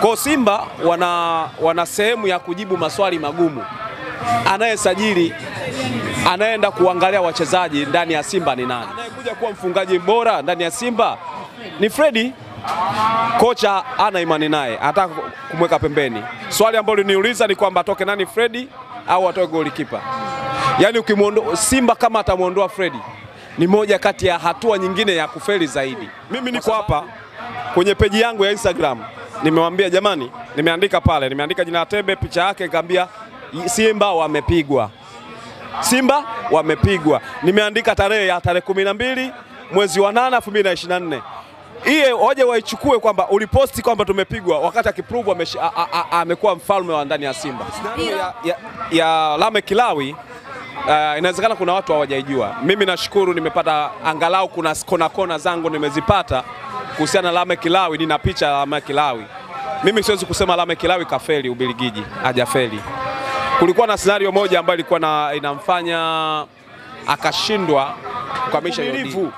Kwa Simba wana, wana sehemu ya kujibu maswali magumu. Anayesajili anaenda kuangalia wachezaji ndani ya Simba ni nani? Anayekuja kuwa mfungaji bora ndani ya Simba ni Fredi. Kocha ana imani naye, anataka kumweka pembeni. Swali ambalo liniuliza ni kwamba atoke nani, Fredi au atoke golikipa? Yaani ukimwondoa Simba kama atamwondoa Fredi ni moja kati ya hatua nyingine ya kufeli zaidi. Mimi niko hapa kwenye peji yangu ya Instagram, nimewambia jamani, nimeandika pale, nimeandika jina la Tebe, picha yake, nikamwambia Simba wamepigwa, Simba wamepigwa. Nimeandika tarehe ya tarehe kumi na mbili mwezi wa nane elfu mbili na ishirini na nne iye waje waichukue kwamba uliposti kwamba tumepigwa, wakati akiprove amekuwa mfalme wa ndani ya Simba. Ya, ya, ya Lame Kilawi Uh, inawezekana kuna watu hawajaijua. Mimi nashukuru nimepata angalau kuna kona kona zangu nimezipata kuhusiana na Lame Kilawi. Nina picha ya Lame Kilawi. Mimi siwezi kusema Lame Kilawi kafeli Ubelgiji, hajafeli. Kulikuwa na scenario moja ambayo ilikuwa na inamfanya akashindwa kukamilisha hiyo.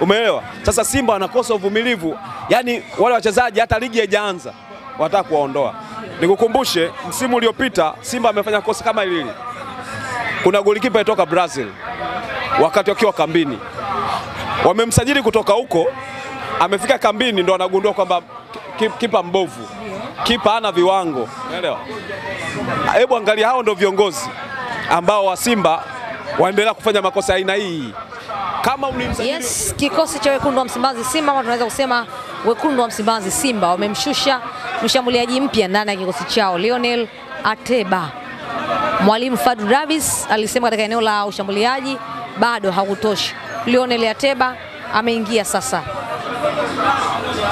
Umeelewa? Sasa Simba wanakosa uvumilivu, yaani wale wachezaji hata ligi haijaanza wanataka kuwaondoa. Nikukumbushe msimu uliopita Simba amefanya kosa kama hili kuna golikipa kutoka Brazil wakati wakiwa kambini, wamemsajili kutoka huko, amefika kambini ndo anagundua kwamba kipa mbovu, kipa ana viwango. Unaelewa? Hebu angalia, hao ndo viongozi ambao wa Simba waendelea kufanya makosa aina hii. Kama ulimsajili Yes, kikosi cha wekundu wa Msimbazi Simba, ama tunaweza kusema wekundu wa Msimbazi Simba wamemshusha mshambuliaji mpya ndani ya kikosi chao Lionel Ateba. Mwalimu fadu Davis alisema katika eneo la ushambuliaji bado hakutoshi. Lionel Ateba ameingia sasa.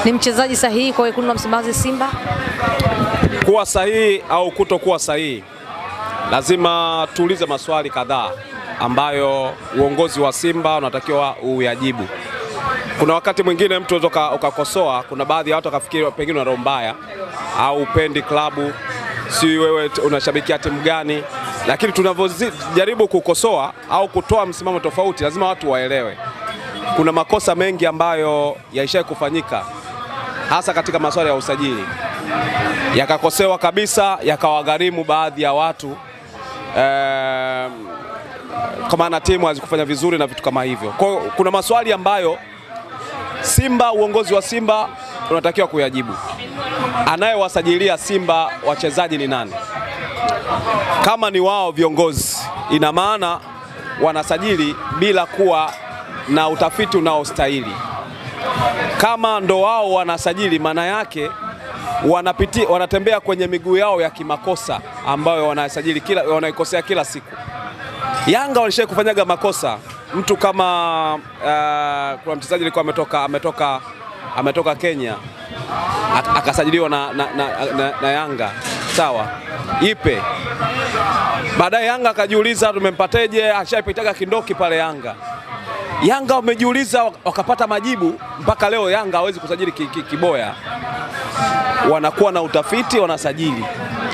Ni mchezaji sahihi kwa wekundu wa Msimbazi Simba? kuwa sahihi au kutokuwa sahihi, lazima tuulize maswali kadhaa ambayo uongozi wa Simba unatakiwa uyajibu. Kuna wakati mwingine mtu unaweza ukakosoa, kuna baadhi ya watu wakafikiri pengine una roho mbaya au upendi klabu, si wewe unashabikia timu gani, lakini tunavyojaribu kukosoa au kutoa msimamo tofauti, lazima watu waelewe kuna makosa mengi ambayo yaishaye kufanyika hasa katika masuala ya usajili yakakosewa kabisa, yakawagharimu baadhi ya watu eh, kwa maana timu hazikufanya vizuri na vitu kama hivyo. Kwa kuna maswali ambayo Simba, uongozi wa Simba unatakiwa kuyajibu. Anayewasajilia Simba wachezaji ni nani? Kama ni wao viongozi, ina maana wanasajili bila kuwa na utafiti unaostahili. Kama ndo wao wanasajili, maana yake wanapiti, wanatembea kwenye miguu yao ya kimakosa ambayo wanasajili kila, wanaikosea kila siku. Yanga walishai kufanyaga makosa. Mtu kama uh, kuna mchezaji alikuwa ametoka, ametoka, ametoka Kenya akasajiliwa na, na, na, na, na Yanga sawa, ipe baadaye Yanga akajiuliza tumempateje, ashaipitaga kindoki pale Yanga. Yanga wamejiuliza wakapata majibu, mpaka leo Yanga hawezi kusajili kiboya. Wanakuwa na utafiti, wanasajili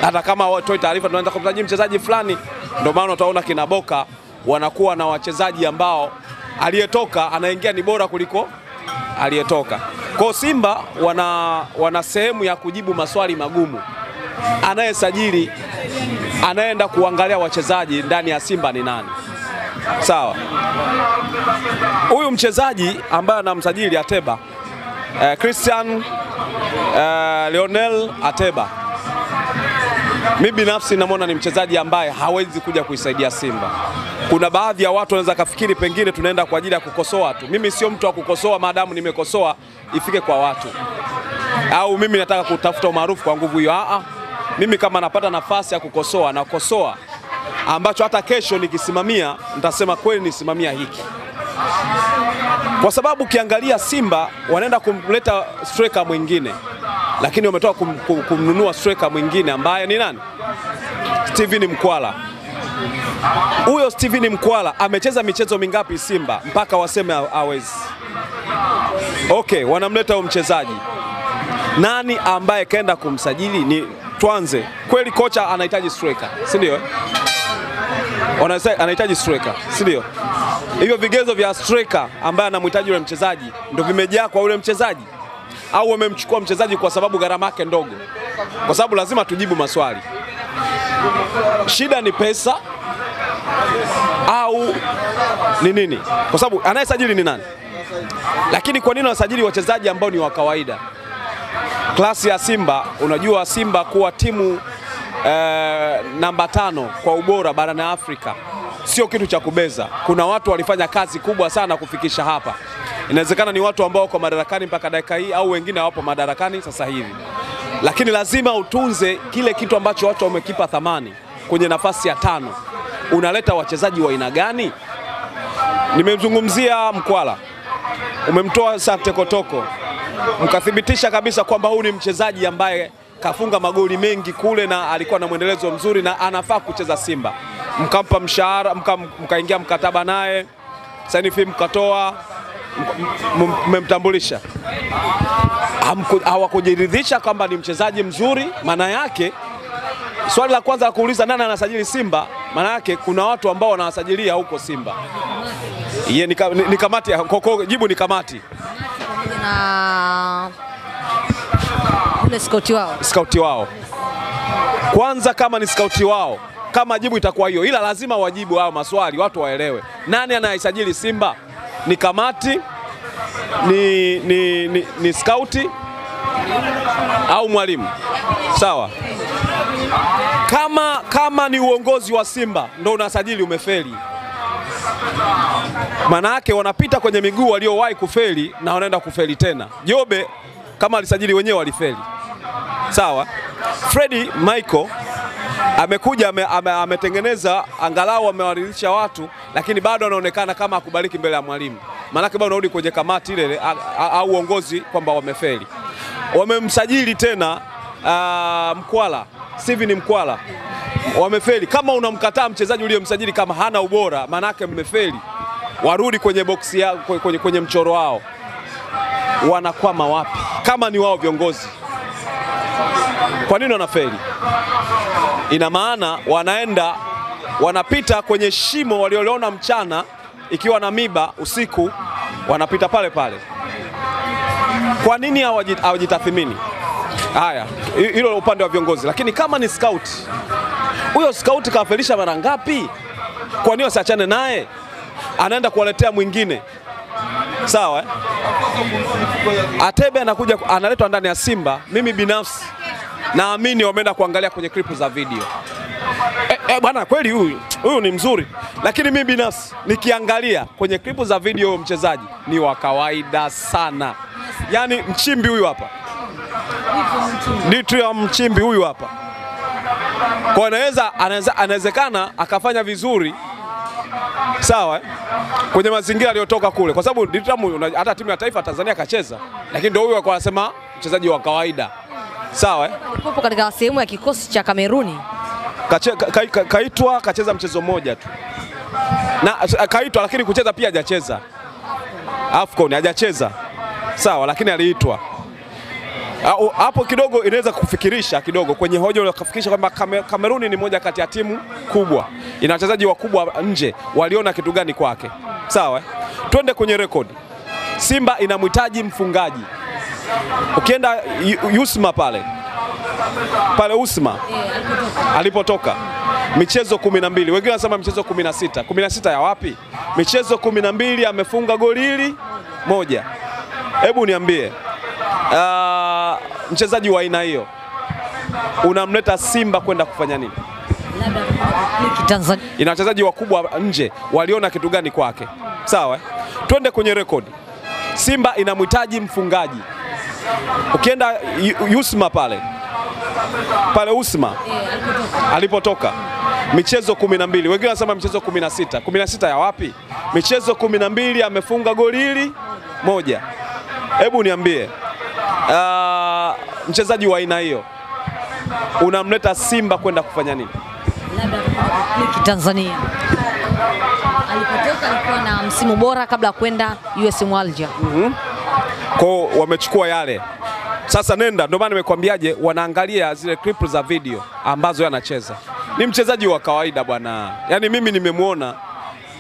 hata kama watoe taarifa tunaanza kumsajili mchezaji fulani. Ndio maana utaona kina Boka wanakuwa na wachezaji ambao aliyetoka anaingia ni bora kuliko aliyetoka. Kwa Simba wana, wana sehemu ya kujibu maswali magumu. Anayesajili anaenda kuangalia wachezaji ndani ya Simba ni nani? Sawa, huyu mchezaji ambaye anamsajili Ateba eh, Christian eh, Lionel Ateba, mi binafsi namwona ni mchezaji ambaye hawezi kuja kuisaidia Simba. Kuna baadhi ya watu wanaweza kafikiri pengine tunaenda kwa ajili ya kukosoa tu. Mimi sio mtu wa kukosoa, maadamu nimekosoa ifike kwa watu, au mimi nataka kutafuta umaarufu kwa nguvu hiyo. Aa, mimi kama napata nafasi ya kukosoa nakosoa ambacho hata kesho nikisimamia nitasema kweli nisimamia hiki, kwa sababu ukiangalia Simba wanaenda kumleta striker mwingine, lakini wametoka kum, kum, kumnunua striker mwingine ambaye ni nani? Steven Mkwala. Huyo Steven Mkwala amecheza michezo mingapi Simba mpaka waseme hawezi? Okay, wanamleta huyo mchezaji nani ambaye kaenda kumsajili? Ni twanze kweli, kocha anahitaji striker, si ndio? Anahitaji striker, si ndio? Hivyo vigezo vya striker ambaye anamhitaji yule mchezaji ndio vimejaa kwa yule mchezaji. au wamemchukua mchezaji kwa sababu gharama yake ndogo? Kwa sababu lazima tujibu maswali. Shida ni pesa au ni nini? Kwa sababu anayesajili ni nani? Lakini kwa nini wasajili wachezaji ambao ni wa kawaida? Klasi ya Simba, unajua Simba kuwa timu eh, namba tano kwa ubora barani Afrika sio kitu cha kubeza. Kuna watu walifanya kazi kubwa sana kufikisha hapa. Inawezekana ni watu ambao wako madarakani mpaka dakika hii au wengine hawapo madarakani sasa hivi, lakini lazima utunze kile kitu ambacho watu wamekipa thamani. Kwenye nafasi ya tano unaleta wachezaji wa aina gani? Nimemzungumzia Mkwala, umemtoa Sante Kotoko, mkathibitisha kabisa kwamba huu ni mchezaji ambaye kafunga magoli mengi kule na alikuwa na mwendelezo mzuri na anafaa kucheza Simba, mkampa mshahara, mkaingia mka mkataba naye, saini fee mkatoa, mmemtambulisha, hawakujiridhisha kwamba ni mchezaji mzuri. Maana yake swali la kwanza la kuuliza nani anasajili Simba, maana yake kuna watu ambao wanawasajilia huko Simba. Ye, ni, ni, ni kamati koko, jibu ni kamati na ule skauti wao skauti wao. Kwanza kama ni skauti wao, kama jibu itakuwa hiyo, ila lazima wajibu hao maswali, watu waelewe nani anayesajili Simba. Ni kamati ni, ni, ni, ni skauti au mwalimu? Sawa. Kama, kama ni uongozi wa Simba ndo unasajili, umefeli. Maana yake wanapita kwenye miguu waliowahi kufeli na wanaenda kufeli tena. Jobe kama alisajili wenyewe walifeli. Sawa. Freddy Michael amekuja ame, ame, ametengeneza angalau amewaridhisha watu, lakini bado anaonekana kama akubaliki mbele ya mwalimu. Maanake bado unarudi kwenye kamati ile au uongozi kwamba wamefeli. Wamemsajili tena uh, Mkwala Steven Mkwala wamefeli. Kama unamkataa mchezaji uliyemsajili kama hana ubora, maanake mmefeli. Warudi kwenye boksi kwenye, kwenye mchoro wao, wanakwama wapi? Kama ni wao viongozi, kwa nini wanafeli? Ina maana wanaenda wanapita kwenye shimo walioliona mchana ikiwa na miba, usiku wanapita pale pale. Kwa nini hawajitathmini? Haya, hilo upande wa viongozi, lakini kama ni scout, huyo scout kawafelisha mara ngapi? Kwa nini wasiachane naye? Anaenda kuwaletea mwingine, sawa eh? Atebe anakuja analetwa ndani ya Simba. Mimi binafsi naamini wameenda kuangalia kwenye klipu za video. E, e, bwana kweli huyu huyu ni mzuri, lakini mimi binafsi nikiangalia kwenye klipu za video mchezaji ni wa kawaida sana, yaani mchimbi huyu hapa. Ditu ya mchimbi huyu hapa, kwa anaweza anawezekana akafanya vizuri sawa, kwenye mazingira aliyotoka kule, kwa sababu Ditu hata timu ya taifa Tanzania akacheza, lakini ndio huyo anasema mchezaji wa kawaida. Sawa. Alikuwepo katika sehemu ya kikosi cha Kameruni. Kaitwa ka, ka, ka kacheza mchezo mmoja tu. Na kaitwa, lakini kucheza pia hajacheza. AFCON hajacheza. Sawa, lakini aliitwa hapo kidogo inaweza kufikirisha kidogo kwenye hoja ukafikisha kwamba Kameruni ni moja kati ya timu kubwa, ina wachezaji wakubwa nje, waliona kitu gani kwake? Sawa, twende kwenye rekodi. Simba inamhitaji mfungaji. Ukienda Yusma pale pale Usma alipotoka michezo kumi na mbili, wengine wanasema michezo kumi na sita. Kumi na sita ya wapi? Michezo kumi na mbili amefunga goli hili moja. Hebu niambie Uh, mchezaji wa aina hiyo unamleta Simba kwenda kufanya nini? Ina wachezaji wakubwa nje, waliona kitu gani kwake? Sawa, twende kwenye rekodi. Simba inamhitaji mfungaji. Ukienda Yusma pale pale Usma alipotoka michezo kumi na mbili, wengine wanasema michezo kumi na sita. Kumi na sita ya wapi? Michezo kumi na mbili amefunga goli hili moja. Hebu niambie Uh, mchezaji wa aina hiyo unamleta Simba kwenda kufanya nini? Labda Tanzania alipotoka alikuwa na msimu bora kabla ya kwenda USM Alger. mm -hmm. Kwao wamechukua yale sasa, nenda. Ndio maana nimekwambiaje, wanaangalia zile clip za video ambazo anacheza. Ni mchezaji wa kawaida bwana, yaani mimi nimemwona,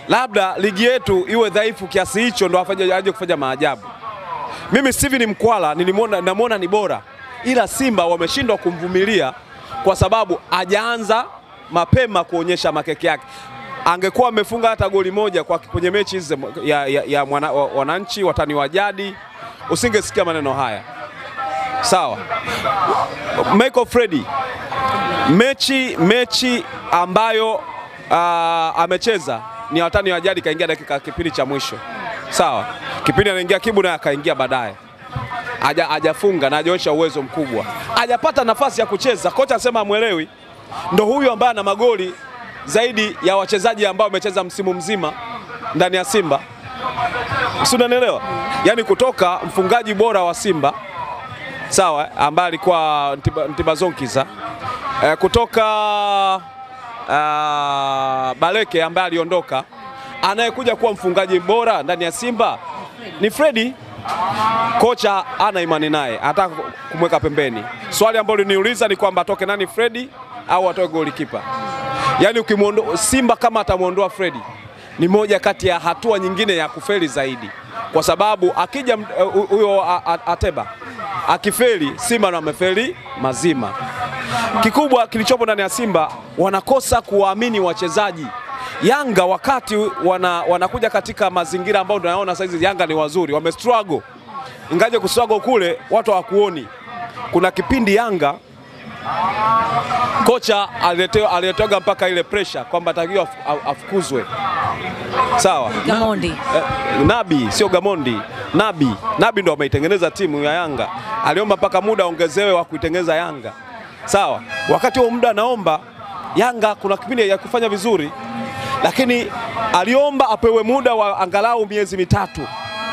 labda ligi yetu iwe dhaifu kiasi hicho ndo aje kufanya maajabu Mimi Steven Mkwala nilimwona, namwona ni bora, ila Simba wameshindwa kumvumilia kwa sababu hajaanza mapema kuonyesha makeke yake. Angekuwa amefunga hata goli moja kwa kwenye mechi hizi ya, ya, ya mwana, wananchi watani wa jadi, usingesikia maneno haya. Sawa, Michael Freddy mechi mechi ambayo uh, amecheza ni watani wa jadi, kaingia dakika kipindi cha mwisho. Sawa, kipindi anaingia Kibu naye akaingia baadaye, hajafunga na hajaonyesha uwezo mkubwa, hajapata nafasi ya kucheza. Kocha anasema amwelewi, ndo huyu ambaye ana magoli zaidi ya wachezaji ambao wamecheza msimu mzima ndani ya Simba, si unanielewa? Yaani kutoka mfungaji bora wa Simba sawa, ambaye alikuwa Ntiba, Ntibazonkiza eh, kutoka a, Baleke ambaye aliondoka, anayekuja kuwa mfungaji bora ndani ya Simba ni Fredi. Kocha ana imani naye, anataka kumweka pembeni. Swali ambalo liniuliza ni kwamba atoke nani, Fredi au atoke golikipa? Yaani ukimwondoa Simba kama atamwondoa Fredi ni moja kati ya hatua nyingine ya kufeli zaidi, kwa sababu akija eh, huyo Ateba akifeli, Simba na amefeli mazima. Kikubwa kilichopo ndani ya Simba wanakosa kuwaamini wachezaji. Yanga wakati wana, wanakuja katika mazingira ambayo tunaona saizi Yanga ni wazuri, wame struggle ingaje kustruggle kule watu hawakuoni. Kuna kipindi Yanga kocha aliletewaga aliletewa mpaka ile pressure kwamba atakiwa af- af- afukuzwe. Sawa, Gamondi. Eh, Nabi sio Gamondi, Nabi. Nabi ndo ameitengeneza timu ya Yanga, aliomba mpaka muda ongezewe wa kuitengeneza Yanga. Sawa, wakati huo muda anaomba Yanga, kuna kipindi ya kufanya vizuri, lakini aliomba apewe muda wa angalau miezi mitatu,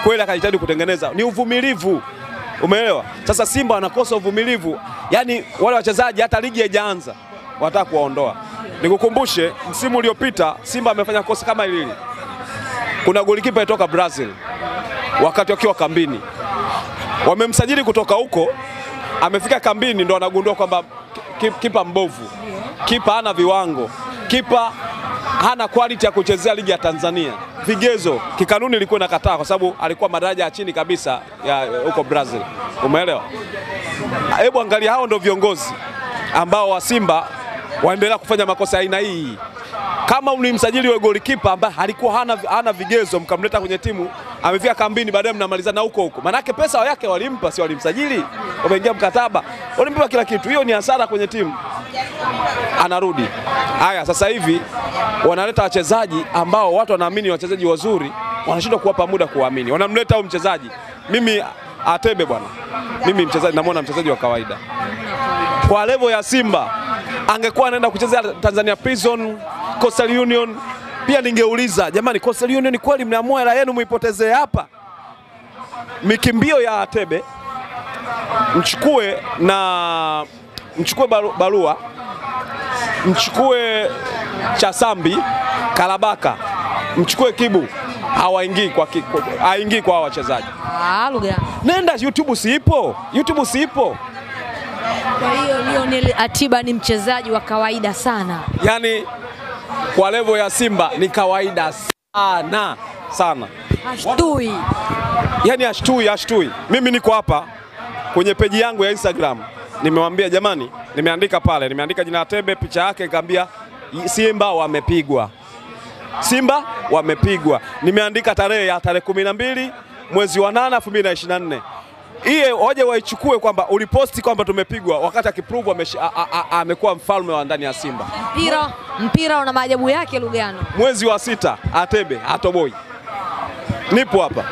kweli akajitahidi kutengeneza. Ni uvumilivu, umeelewa? Sasa Simba wanakosa uvumilivu, yaani wale wachezaji hata ligi haijaanza wanataka kuwaondoa. Nikukumbushe, msimu uliopita Simba amefanya kosa kama hili kuna golikipa kutoka Brazil wakati wakiwa kambini, wamemsajili kutoka huko, amefika kambini ndo anagundua kwamba kipa mbovu, kipa ana viwango, kipa hana quality ya kuchezea ligi ya Tanzania. Vigezo kikanuni ilikuwa inakataa, kwa sababu alikuwa madaraja ya chini kabisa ya huko Brazil, umeelewa? Hebu angalia, hao ndio viongozi ambao wa Simba waendelea kufanya makosa aina hii. Kama ulimsajili wa golikipa ambaye alikuwa hana, hana vigezo, mkamleta kwenye timu, amefika kambini, baadaye mnamalizana huko huko, manake pesa yake walimpa, si walimsajili, wameingia mkataba, walimpa kila kitu. Hiyo ni hasara kwenye timu. Anarudi haya, sasa hivi wanaleta wachezaji ambao watu wanaamini ni wachezaji wazuri, wanashindwa kuwapa muda kuwaamini, wanamleta huyu mchezaji. Mimi Atebe bwana, mimi mchezaji namwona mchezaji wa kawaida kwa level ya Simba angekuwa anaenda kuchezea Tanzania Prison, Coastal Union, pia ningeuliza jamani, Coastal Union kweli mnaamua hela yenu muipotezee hapa? Mikimbio ya Atebe mchukue na mchukue barua mchukue Chasambi, Kalabaka, mchukue Kibu, hawaingii kwa, haingii kwa hawa wachezaji. Ah. Nenda YouTube, siipo YouTube, siipo Kwa hiyo Lionel Atiba ni mchezaji wa kawaida sana. yani kwa levo ya Simba ni kawaida sana sana, Hashtui. yani ashtui ashtui. Mimi niko hapa kwenye peji yangu ya Instagram, nimewambia jamani, nimeandika pale, nimeandika jina la Tebe, picha yake, nikamwambia Simba wamepigwa, Simba wamepigwa. Nimeandika tarehe ya tarehe kumi na mbili mwezi wa nane elfu mbili na ishirini na nne iye waje waichukue kwamba uliposti kwamba tumepigwa, wakati akiprove amekuwa mfalme wa ndani ya Simba. Mpira, mpira una maajabu yake Lugano. mwezi wa sita Atebe hatoboi, nipo hapa.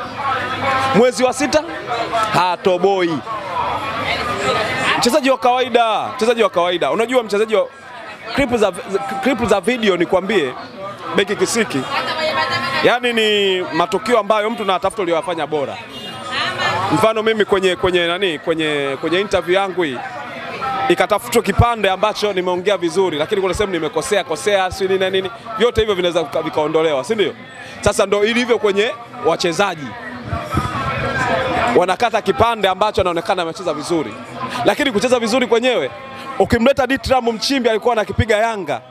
Mwezi wa sita hatoboi, mchezaji wa kawaida, mchezaji wa kawaida. Unajua mchezaji wa clip za, clip za video, nikwambie beki kisiki, yani ni matukio ambayo mtu na tafuta uliyofanya bora. Mfano mimi kwenye, kwenye, nani, kwenye, kwenye interview yangu hii ikatafutwa kipande ambacho nimeongea vizuri, lakini kuna sehemu nimekosea kosea, si nini nini, vyote hivyo vinaweza vikaondolewa, si ndio? Sasa ndo ilivyo kwenye wachezaji, wanakata kipande ambacho anaonekana amecheza vizuri, lakini kucheza vizuri kwenyewe, ukimleta Ditram Mchimbi alikuwa anakipiga Yanga,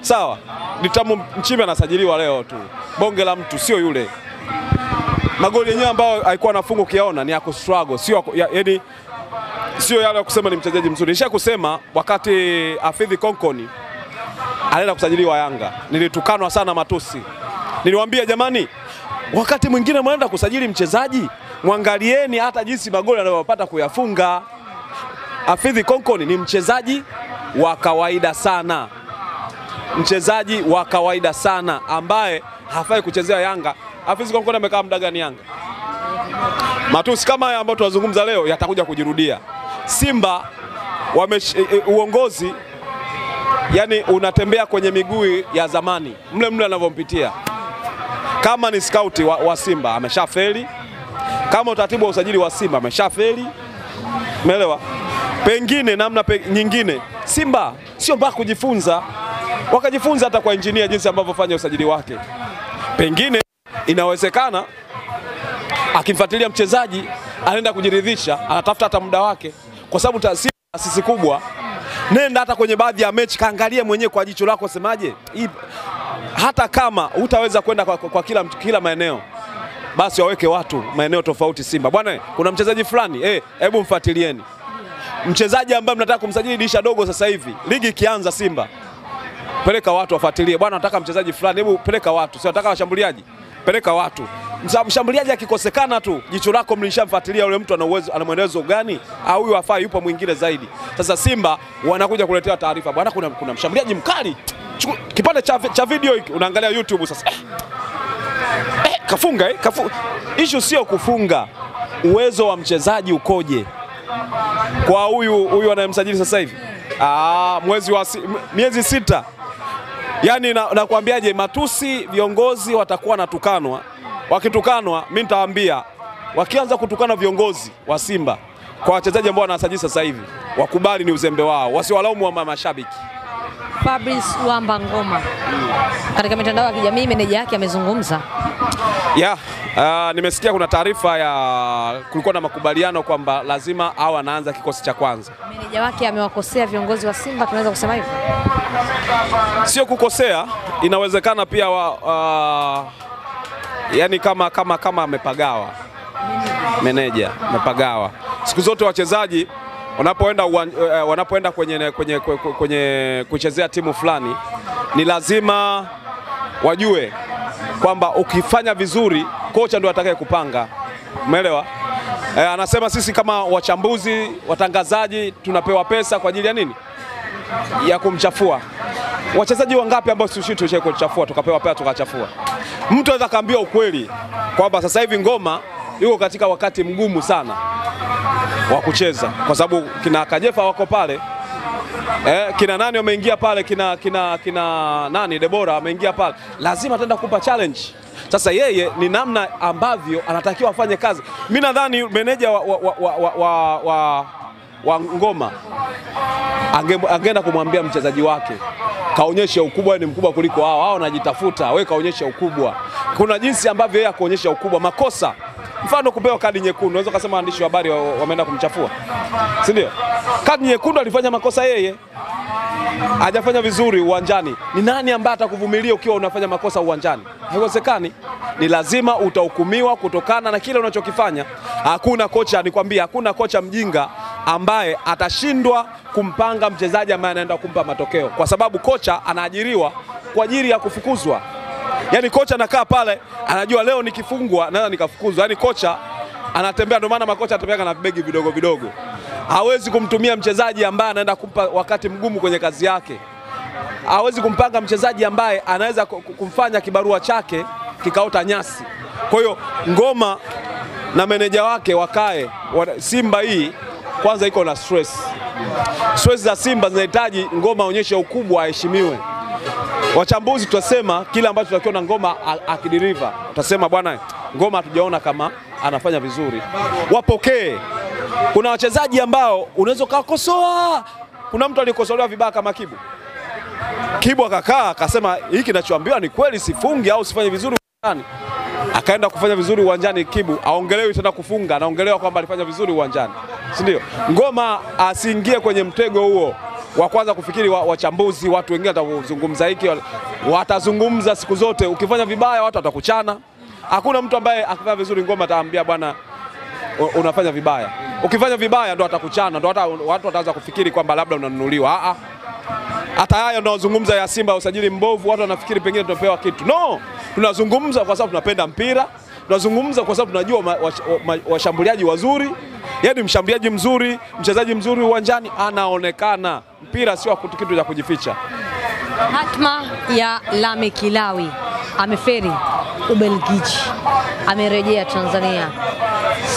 sawa. Ditram Mchimbi anasajiliwa leo tu, bonge la mtu, sio yule. magoli yenyewe ambayo alikuwa anafunga ukiyaona ni ya kustruggle, sio yaani sio yale ya kusema ni mchezaji mzuri. Nisha kusema wakati Afidhi Konkoni anaenda kusajiliwa Yanga, nilitukanwa sana matusi. Niliwaambia jamani, wakati mwingine mnaenda kusajili mchezaji, mwangalieni hata jinsi magoli anayopata kuyafunga. Afidhi Konkoni ni mchezaji wa kawaida sana, mchezaji wa kawaida sana ambaye hafai kuchezea Yanga. Afidhi Konkoni amekaa muda gani Yanga? Matusi kama haya ambayo tunazungumza leo yatakuja kujirudia. Simba wame, e, uongozi yani unatembea kwenye miguu ya zamani, mle mle anavyompitia. Kama ni skauti wa, wa Simba ameshafeli, kama utaratibu wa usajili wa Simba ameshafeli, umeelewa? Pengine namna pe, nyingine Simba sio mpaka kujifunza, wakajifunza hata kwa injinia jinsi ambavyo fanya usajili wake. Pengine inawezekana akimfuatilia mchezaji anaenda kujiridhisha, anatafuta hata muda wake, kwa sababu taasisi kubwa. Nenda hata kwenye baadhi ya mechi kaangalie mwenyewe kwa jicho lako, semaje hata kama hutaweza kwenda kwa, kwa, kwa kila, kila maeneo basi waweke watu maeneo tofauti. Simba. Bwana, kuna mchezaji fulani? Eh, hebu mfuatilieni. Mchezaji ambaye mnataka kumsajili dirisha dogo sasa hivi, ligi ikianza, Simba. Peleka watu wafuatilie, bwana, nataka mchezaji fulani, hebu peleka watu, sio nataka washambuliaji, peleka watu. Mshambuliaji akikosekana tu jicho lako mlishamfuatilia yule mtu ana uwezo, ana mwendelezo gani, au huyu afai, yupo mwingine zaidi. Sasa Simba wanakuja kuletea taarifa, bwana, kuna, kuna mshambuliaji mkali. Kipande cha, cha video hiki unaangalia YouTube sasa eh, kafunga eh, kafu... Issue sio kufunga, uwezo wa mchezaji ukoje? Kwa huyu huyu anayemsajili sasa hivi. Ah, mwezi wa si, miezi sita, yani nakwambiaje, na matusi viongozi watakuwa natukanwa, wakitukanwa mi nitawaambia, wakianza kutukana viongozi wa Simba kwa wachezaji ambao wanasajili sasa hivi, wakubali ni uzembe wao, wasiwalaumu wa mashabiki. Fabrice Wamba Ngoma katika mitandao ya kijamii, meneja yake amezungumza ya uh, nimesikia kuna taarifa ya kulikuwa na makubaliano kwamba lazima au anaanza kikosi cha kwanza. Meneja wake amewakosea viongozi wa Simba, tunaweza kusema hivyo? Sio kukosea, inawezekana pia wa, uh, yani kama kama kama amepagawa meneja amepagawa. Siku zote wachezaji wanapoenda uh, wanapoenda kwenye, kwenye, kwenye kuchezea timu fulani ni lazima wajue kwamba ukifanya vizuri kocha ndio atakaye kupanga, umeelewa? E, anasema sisi kama wachambuzi watangazaji tunapewa pesa kwa ajili ya nini? Ya kumchafua. Wachezaji wangapi ambao sisi tulisha kuchafua tukapewa pesa tukachafua? Mtu anaweza kaambia ukweli kwamba sasa hivi Ngoma yuko katika wakati mgumu sana wa kucheza, kwa sababu kina Kajefa wako pale eh, kina nani wameingia pale, kina, kina, kina nani Debora ameingia pale, lazima ataenda kupa challenge. Sasa yeye ni namna ambavyo anatakiwa afanye kazi. Mimi nadhani meneja wa, wa, wa, wa, wa, wa, wa Ngoma angeenda kumwambia mchezaji wake kaonyesha ukubwa, ni mkubwa kuliko hao, hao wanajitafuta, wewe kaonyesha ukubwa. Kuna jinsi ambavyo yeye akuonyesha ukubwa, makosa mfano kupewa kadi nyekundu, unaweza kusema waandishi wa habari wameenda kumchafua, si ndio? Kadi nyekundu alifanya makosa yeye, hajafanya vizuri uwanjani. Ni nani ambaye atakuvumilia ukiwa unafanya makosa uwanjani? Haiwezekani. Ni lazima utahukumiwa kutokana na kile unachokifanya. Hakuna kocha, nikwambia, hakuna kocha mjinga ambaye atashindwa kumpanga mchezaji ambaye anaenda kumpa matokeo, kwa sababu kocha anaajiriwa kwa ajili ya kufukuzwa. Yaani kocha anakaa pale anajua leo nikifungwa naweza nikafukuzwa. Yaani kocha anatembea, ndio maana makocha anatembea na vibegi vidogo vidogo. Hawezi kumtumia mchezaji ambaye anaenda kumpa wakati mgumu kwenye kazi yake. Hawezi kumpanga mchezaji ambaye anaweza kumfanya kibarua chake kikaota nyasi. Kwa hiyo Ngoma na meneja wake wakae. Simba hii kwanza iko na stress. Stress za Simba zinahitaji Ngoma aonyeshe ukubwa, aheshimiwe. Wachambuzi tutasema kile ambacho tutakiona Ngoma akidiriva, tutasema bwana, Ngoma hatujaona kama anafanya vizuri, wapokee. Kuna wachezaji ambao unaweza ukawakosoa. Kuna mtu alikosolewa vibaya kama Kibu. Kibu akakaa akasema hiki kinachoambiwa ni kweli, sifungi au sifanye vizuri uwanjani. Akaenda kufanya vizuri uwanjani. Kibu aongelewi tena kufunga, anaongelewa kwamba alifanya vizuri uwanjani, si ndio? Ngoma asiingie kwenye mtego huo wa kwanza kufikiri wachambuzi wa watu wengine watazungumza hiki, watazungumza siku zote. Ukifanya vibaya watu watakuchana, Hakuna mtu ambaye akifanya vizuri ngoma ataambia bwana unafanya vibaya. Ukifanya vibaya ndo atakuchana, ndo watu wataanza kufikiri kwamba labda unanunuliwa. Ah. Hata haya unaozungumza ya Simba usajili mbovu, watu wanafikiri pengine tunapewa kitu. No, tunazungumza kwa sababu tunapenda mpira, tunazungumza kwa sababu tunajua washambuliaji wa, wa, wa, washambuliaji wazuri, yaani mshambuliaji mzuri, mchezaji mzuri uwanjani anaonekana. Mpira sio kitu kitu cha kujificha. Hatma ya Lame Kilawi ameferi Ubelgiji, amerejea Tanzania.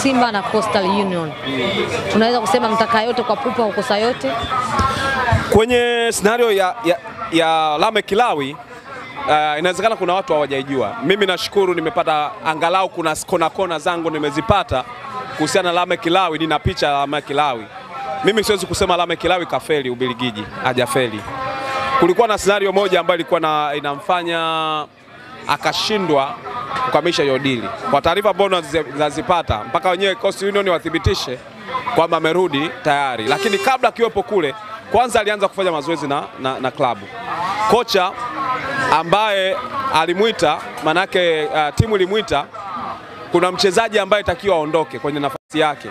Simba na Coastal Union, tunaweza kusema mtaka yote kwa pupa ukosa yote. Kwenye scenario ya, ya, ya Lame Kilawi uh, inawezekana kuna watu hawajaijua. Mimi nashukuru nimepata angalau kuna kona kona zangu nimezipata kuhusiana na Lame Kilawi, nina picha ya Lame Kilawi. Mimi siwezi kusema Lame Kilawi kafeli Ubelgiji, hajafeli. Kulikuwa na scenario moja ambayo ilikuwa na, inamfanya akashindwa kukamisha hiyo dili. Kwa taarifa ambazo nazi- nazipata mpaka wenyewe Coast Union wathibitishe kwamba amerudi tayari, lakini kabla akiwepo kule, kwanza alianza kufanya mazoezi na, na, na klabu. Kocha ambaye alimwita manake, uh, timu ilimwita, kuna mchezaji ambaye itakiwa aondoke kwenye nafasi yake.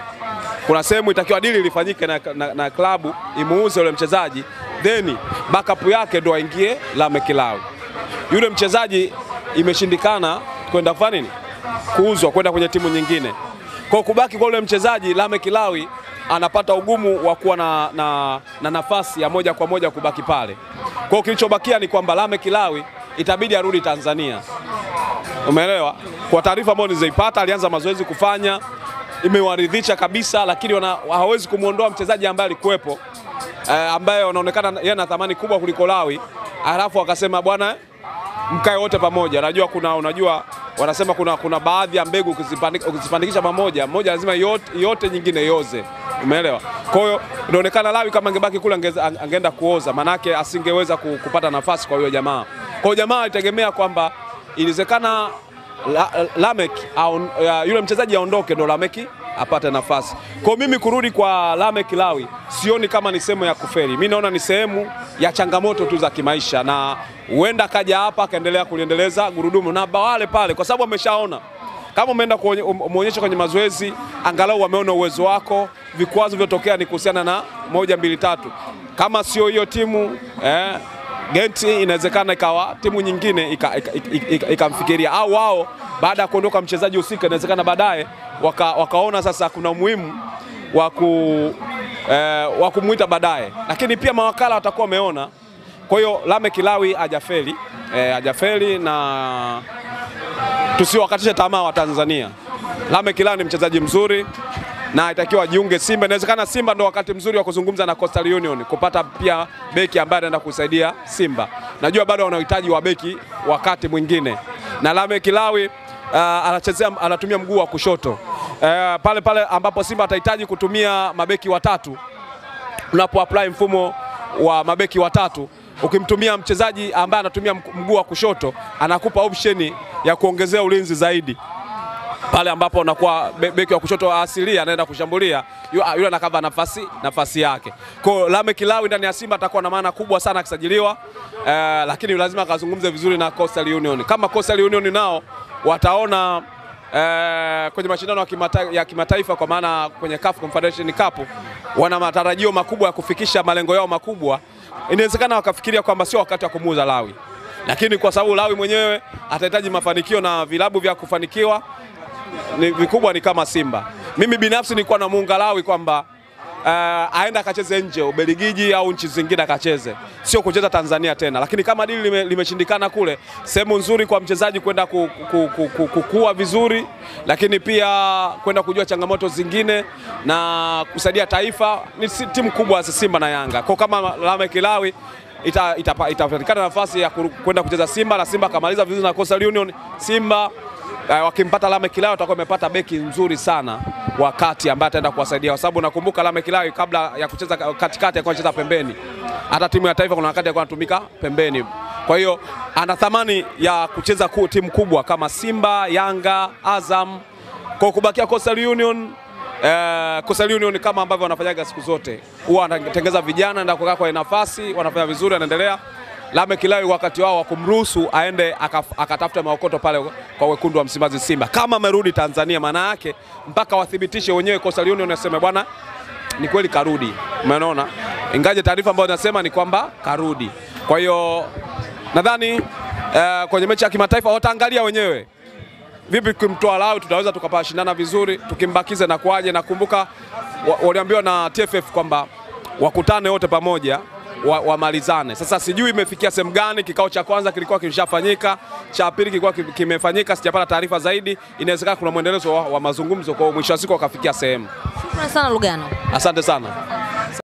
Kuna sehemu itakiwa dili lifanyike na, na, na klabu imuuze yule mchezaji, then backup yake ndo aingie Lame Kilawi. Yule mchezaji imeshindikana kwenda kufanya nini, kuuzwa kwenda kwenye timu nyingine. Kwa kubaki kwa yule mchezaji Lame Kilawi anapata ugumu wa kuwa na, na, na nafasi ya moja kwa moja kubaki pale. Kwa kilichobakia ni kwamba Lame Kilawi itabidi arudi Tanzania. Umeelewa? Kwa taarifa ambayo nilizoipata, alianza mazoezi kufanya, imewaridhisha kabisa, lakini wana, hawezi kumwondoa mchezaji ambaye alikuwepo eh, ambaye wanaonekana yeye ana thamani kubwa kuliko Lawi, alafu akasema bwana mkae wote pamoja. Najua kuna unajua wanasema kuna, kuna baadhi ya mbegu ukizipandi- ukizipandikisha pamoja moja lazima yote, yote nyingine yoze. Umeelewa? Kwa hiyo inaonekana Lawi kama angebaki kule angeenda kuoza, manake asingeweza kupata nafasi kwa huyo jamaa. Kwa hiyo jamaa alitegemea kwamba iliwezekana la, Lamek ya, yule mchezaji aondoke ndo Lameki apate nafasi. Kwa mimi kurudi kwa Lamek Lawi sioni kama ni sehemu ya kufeli. Mimi naona ni sehemu ya changamoto tu za kimaisha, na huenda kaja hapa akaendelea kuliendeleza gurudumu na wale pale, kwa sababu ameshaona kama umeenda kuonyesha kwenye mazoezi, angalau wameona uwezo wako. Vikwazo vyotokea ni kuhusiana na moja mbili tatu, kama sio hiyo timu eh, Genti inawezekana ikawa timu nyingine ikamfikiria ika, ika, ika, ika au wao baada ya kuondoka mchezaji husika, inawezekana baadaye waka, wakaona sasa kuna umuhimu wa ku eh, wa kumwita baadaye, lakini pia mawakala watakuwa wameona. Kwa hiyo Lame Kilawi hajafeli eh, hajafeli na tusiwakatishe tamaa wa Tanzania. Lame Kilawi ni mchezaji mzuri na itakiwa ajiunge Simba. Inawezekana Simba ndo wakati mzuri wa kuzungumza na Coastal Union kupata pia beki ambaye anaenda kusaidia Simba. Najua bado wanahitaji wa beki wakati mwingine, na Lame Kilawi uh, anachezea anatumia mguu wa kushoto uh, pale pale ambapo Simba atahitaji kutumia mabeki watatu. Unapo apply mfumo wa mabeki watatu ukimtumia mchezaji ambaye anatumia mguu wa kushoto anakupa option ya kuongezea ulinzi zaidi pale ambapo unakuwa beki wa kushoto asilia anaenda kushambulia, yule anakava nafasi nafasi yake. Kwa hiyo Lame Kilawi ndani ya Simba atakuwa na maana kubwa sana akisajiliwa, eh, lakini lazima akazungumze vizuri na Coastal Union. Kama Coastal Union nao wataona eh, kwenye mashindano ya kimataifa, ya kimataifa kwa maana kwenye CAF Confederation Cup wana matarajio makubwa ya kufikisha malengo yao makubwa, inawezekana wakafikiria kwamba sio wakati wa kumuuza Lawi, lakini kwa sababu Lawi mwenyewe atahitaji mafanikio na vilabu vya kufanikiwa ni vikubwa ni kama Simba. Mimi binafsi nilikuwa na muungalawi kwamba uh, aenda akacheze nje Ubelgiji au nchi zingine akacheze, sio kucheza Tanzania tena. Lakini kama dili lime, limeshindikana kule, sehemu nzuri kwa mchezaji kwenda ku, ku, ku, ku, kukua vizuri, lakini pia kwenda kujua changamoto zingine na kusaidia taifa. Ni timu kubwa Simba na Yanga, kwa kama Lameck Kilawi itapatikana ita, ita nafasi ya kwenda kucheza Simba na Simba akamaliza vizuri na Coastal Union Simba Uh, wakimpata Lame Kilawi watakuwa wamepata beki nzuri sana wakati ambaye ataenda kuwasaidia, kwa sababu nakumbuka Lame Kilawi kabla ya kucheza katikati alikuwa anacheza pembeni. Hata timu ya taifa kuna wakati alikuwa anatumika pembeni. Kwa hiyo ana thamani ya kucheza ku, timu kubwa kama Simba, Yanga, Azam. Kwa kubakia Coastal Union Eh, Coastal Union kama ambavyo wanafanyaga siku zote, huwa wanatengeza vijana na kukaa kwa nafasi, wanafanya vizuri, wanaendelea Lameck Kilawi wakati wao wa kumruhusu aende akatafuta maokoto pale kwa wekundu wa Msimbazi Simba. Kama amerudi Tanzania, maana yake mpaka wathibitishe wenyewe Coastal Union aseme bwana, ni kweli karudi. Umeona, ingaje taarifa ambayo nasema ni kwamba karudi. Kwa hiyo nadhani eh, kwenye mechi ya kimataifa wataangalia wenyewe vipi kimtoa Lawi tutaweza tukapashindana vizuri, tukimbakize na kuaje. Nakumbuka waliambiwa na TFF kwamba wakutane wote pamoja wa- wamalizane. Sasa sijui imefikia sehemu gani. Kikao cha kwanza kilikuwa kimeshafanyika, cha pili kilikuwa kimefanyika, sijapata taarifa zaidi. Inawezekana kuna mwendelezo wa, wa mazungumzo, kwa mwisho wa siku wakafikia sehemu. Shukrani sana Lugano. Asante sana.